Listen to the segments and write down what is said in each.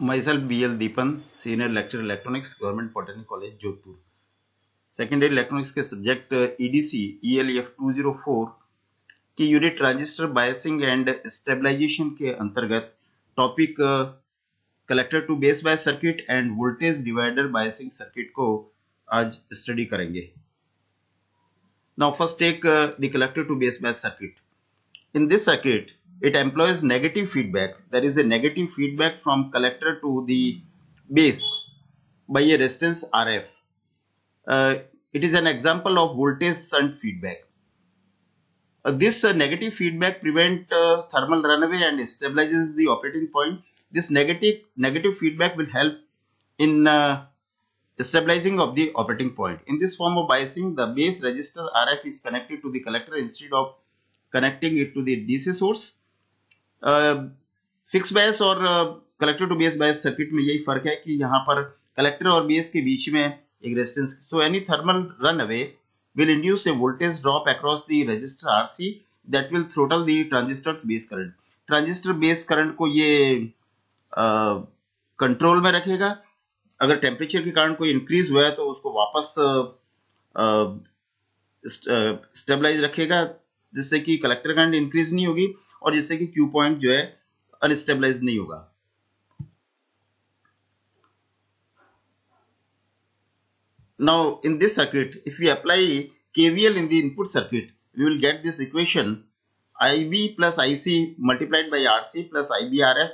myself BL Deepan, senior lecturer electronics, Government Polytechnic College, Jodhpur. Secondary electronics के subject EDC ELF 204 की unit transistor biasing and stabilisation के अंतर्गत topic collector to base bias circuit and voltage divider biasing circuit को आज study करेंगे now first take the collector to base bias circuit in this circuit it employs negative feedback. There is a negative feedback from collector to the base by a resistance RF. Uh, it is an example of voltage shunt feedback. Uh, this uh, negative feedback prevent uh, thermal runaway and stabilizes the operating point. This negative negative feedback will help in uh, stabilizing of the operating point. In this form of biasing, the base resistor RF is connected to the collector instead of connecting it to the DC source. Fix base और collector to base base circuit में यही फ़र्क है कि यहाँ पर collector और base के बीच में एक resistance so any thermal runaway will induce a voltage drop across the resistor RC that will throttle the transistor's base current. Transistor base current को ये कंट्रोल में रखेगा अगर टेम्परेचर के कारण कोई इंक्रीज हुआ है तो उसको वापस स्टेबलाइज रखेगा, जिससे कि कलेक्टर करंट इंक्रीज नहीं होगी और जिससे कि क्यू पॉइंट जो है अनस्टेबलाइज नहीं होगा। Now in this circuit if you apply KVL in the input circuit we will get this equation I B plus I C multiplied by R C plus I B R F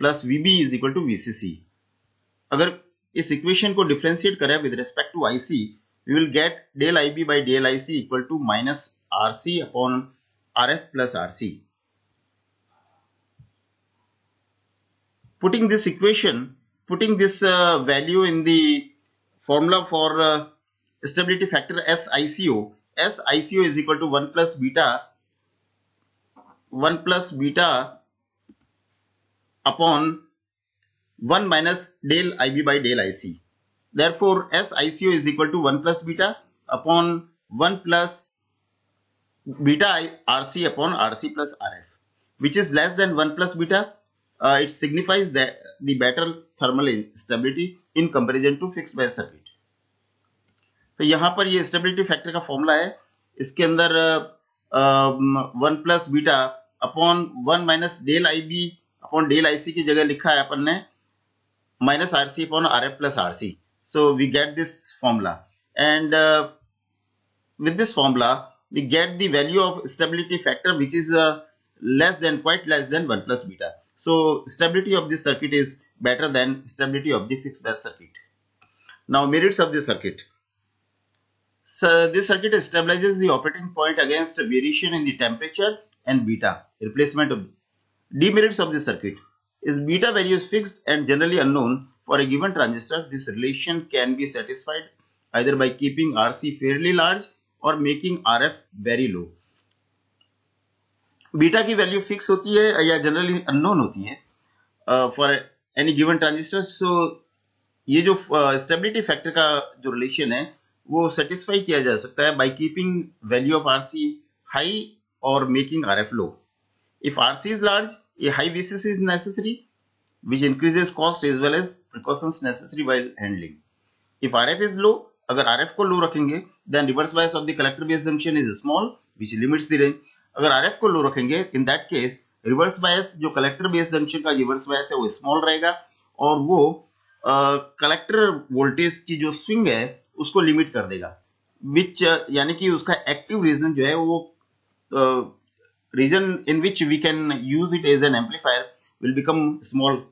plus V B is equal to V C C अगर इस equation को differentiate करें with respect to I C we will get del I B by del I C equal to minus R C upon R F plus R C putting this equation, putting this uh, value in the formula for uh, stability factor SICO, SICO is equal to 1 plus beta, 1 plus beta upon 1 minus del IB by del IC. Therefore, SICO is equal to 1 plus beta upon 1 plus beta RC upon RC plus RF, which is less than 1 plus beta uh, it signifies that the better thermal stability in comparison to fixed bias circuit. तो यहाँ पर ये stability factor का formula है इसके अंदर one plus beta upon one minus del I B upon del I C की जगह लिखा है अपन ने minus R C upon R F plus R C so we get this formula and with this formula we get the value of stability factor which is uh, less than quite less than 1 plus beta So stability of this circuit is better than stability of the fixed bias circuit. Now merits of the circuit. So this circuit stabilizes the operating point against variation in the temperature and beta. Replacement of demerits of the circuit is beta value is fixed and generally unknown for a given transistor. This relation can be satisfied either by keeping RC fairly large or making RF very low. Beta की value fix होती है या generally unknown होती है for any given transistor so ये जो stability uh, factor का जो रिलेशन है वो सेटिस्फाई किया जा सकता है by keeping value of RC high और making RF low if RC is large a high basis is necessary which increases cost as well as precautions necessary while handling if R is low अगर R को low रखेंगे then reverse bias of the collector based is small which limits the range अगर RF को low रखेंगे in that case reverse bias जो collector base junction का reverse bias है, वो स्मॉल रहेगा और वो कलेक्टर वोल्टेज की जो स्विंग है, उसको लिमिट कर देगा। विच यानी कि उसका एक्टिव रीजन जो है, वो region in which we can use it as an amplifier will become small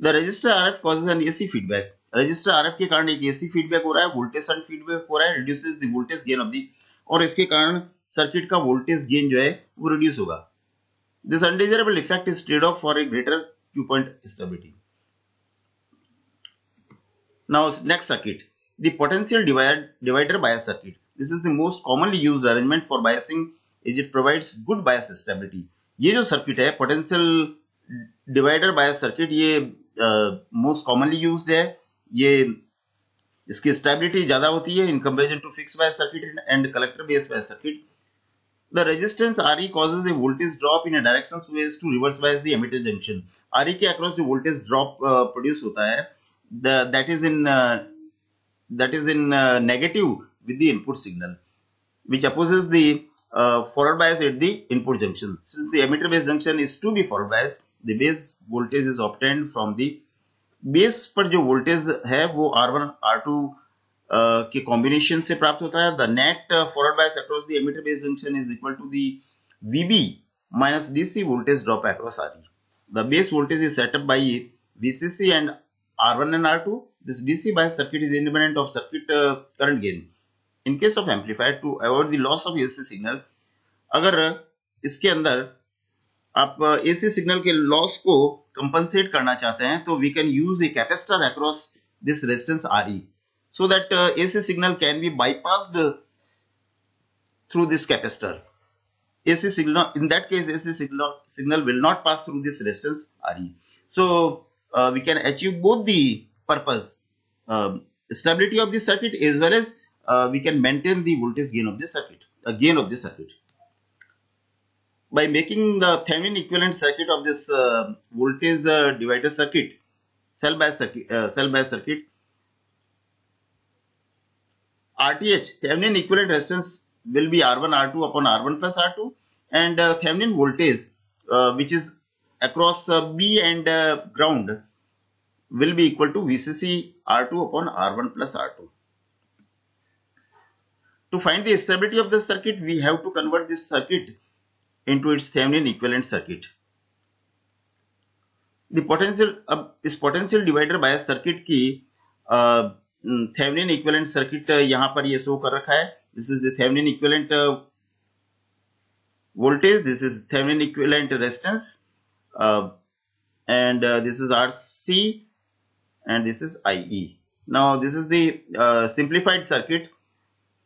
the resistor R F causes an AC feedback resistor R F के कारण एक एसी फीडबैक हो रहा है वोल्टेज फीडबैक हो रहा है reduces the voltage gain of the और इसके कारण सर्किट का वोल्टेज गेन जो है, वो रिड्यूस होगा। This undesirable effect is trade off for a greater Q point stability now, next circuit. The potential divider divider bias circuit. This is the most commonly arrangement for biasing is it provides good bias stability. ये जो circuit है potential divider bias circuit ये most commonly used है। ये, इसकी stability ज़्यादा होती है in comparison to fix bias circuit and collector base bias circuit the resistance Re causes a voltage drop in a direction so as to reverse bias the emitter junction. Re के across जो voltage drop uh, produce होता है the, that is in uh, that is in uh, negative with the input signal which opposes the uh, forward bias at the input junction. Since the emitter base junction is to be forward bias, the base voltage is obtained from the base पर जो voltage है वो R1 R2 के combination से प्राप्त होता है। The net forward bias across the emitter base junction is equal to the VB minus DC voltage drop across RE the base voltage is set up by VCC and R one and R two this DC bias circuit is independent of circuit current gain in case of amplifier to avoid the loss of AC signal अगर इसके अंदर आप AC signal के loss को compensate करना चाहते हैं तो we can use a capacitor across this resistance RE so that uh, AC signal can be bypassed uh, through this capacitor. AC signal, in that case, AC signal, signal will not pass through this resistance RE. So, uh, we can achieve both the purpose, um, stability of the circuit as well as uh, we can maintain the voltage gain of the circuit, uh, gain of the circuit. By making the Thevenin equivalent circuit of this uh, voltage divider circuit, cell bias circuit, cell bias circuit, RTH, Thevenin equivalent resistance will be R1 R2 upon R1 plus R2 and uh, Thevenin voltage uh, which is across uh, B and uh, ground will be equal to VCC R2 upon R1 plus R2. To find the stability of the circuit, we have to convert this circuit into its Thevenin equivalent circuit. The potential, uh, is potential divider bias circuit की Thevenin equivalent circuit यहाँ पर ये show कर रखा है। This is Thevenin equivalent voltage this is Thevenin equivalent resistance and this is R C and this is I now this is simplified circuit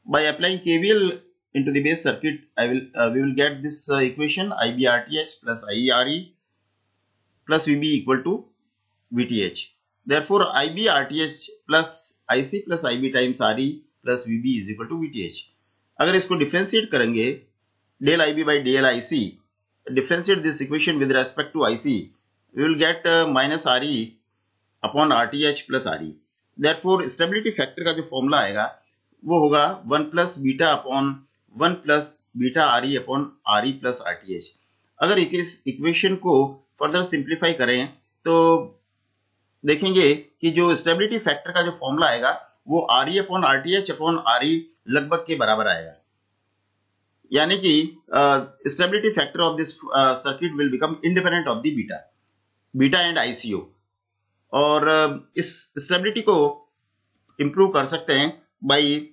by applying KVL into the base circuit i will uh, we will get this uh, equation ibrth plus iere plus vb equal to vth therefore ibrth plus IC plus IB times RE plus VB is equal to VTH. अगर इसको differentiate करेंगे del I B by del I C differentiate this equation with respect to I C we will get minus R E upon R T H plus R E therefore stability factor का जो formula आएगा, वो होगा one plus beta upon one plus beta R E upon R E plus R T H अगर इस equation को further simplify करें तो देखेंगे कि जो स्टेबिलिटी फैक्टर का जो फॉर्मूला आएगा वो R E upon R T H upon R E लगभग के बराबर आएगा। यानी कि stability factor of this circuit will become independent of the beta beta and ICO और uh, इस स्टेबिलिटी को इंप्रूव कर सकते हैं by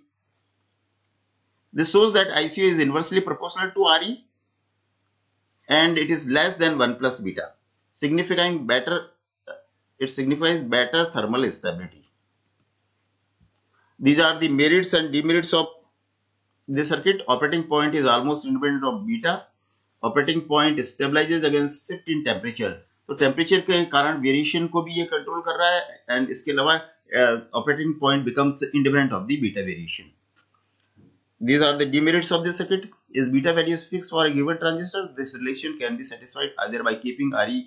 this shows that ICO is inversely proportional to RE and it is less than 1 plus beta, signifying better it signifies better thermal stability. These are the merits and demerits of the circuit. Operating point is almost independent of beta. Operating point stabilizes against shift in temperature. तो temperature के कारण variation को भी ये control कर रहा है and इसके अलावा operating point becomes independent of the beta variation These are the demerits of the circuit. Is beta value is fixed for a given transistor? This relation can be satisfied either by keeping RE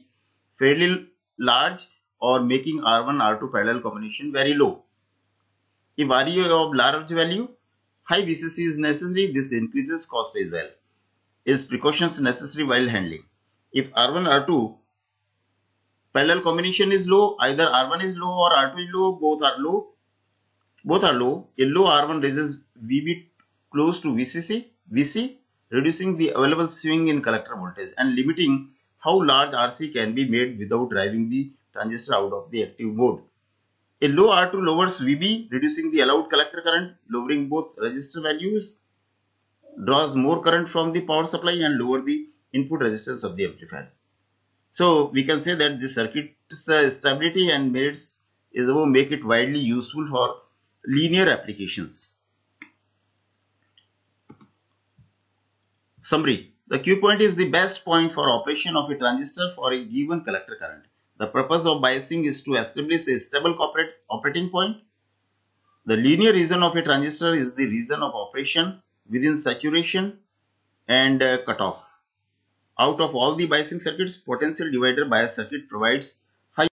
fairly large or making R1 R2 parallel combination very low. If RE of large value, high VCC is necessary, this increases cost as well. Is precautions necessary while handling? If R1 R2 parallel combination is low, either R1 is low or R2 is low, both are low. Both are low. A low R1 raises VB close to VCC, VC, reducing the available swing in collector voltage and limiting how large RC can be made without driving the transistor out of the active mode. A low R2 lowers VB, reducing the allowed collector current, lowering both resistor values, draws more current from the power supply and lower the input resistance of the amplifier. So we can say that the circuit's uh, stability and merits is what make it widely useful for linear applications. Summary. The Q point is the best point for operation of a transistor for a given collector current. The purpose of biasing is to establish a stable operating point. The linear region of a transistor is the region of operation within saturation and uh, cutoff. Out of all the biasing circuits, potential divider bias circuit provides